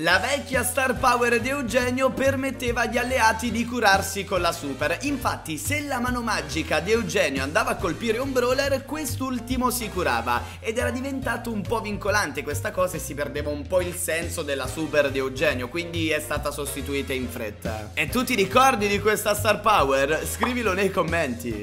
La vecchia Star Power di Eugenio permetteva agli alleati di curarsi con la Super. Infatti se la mano magica di Eugenio andava a colpire un brawler quest'ultimo si curava. Ed era diventato un po' vincolante. Questa cosa e si perdeva un po' il senso della Super di Eugenio Quindi è stata sostituita in fretta. E tu ti ricordi di questa Star Power? Scrivilo nei commenti.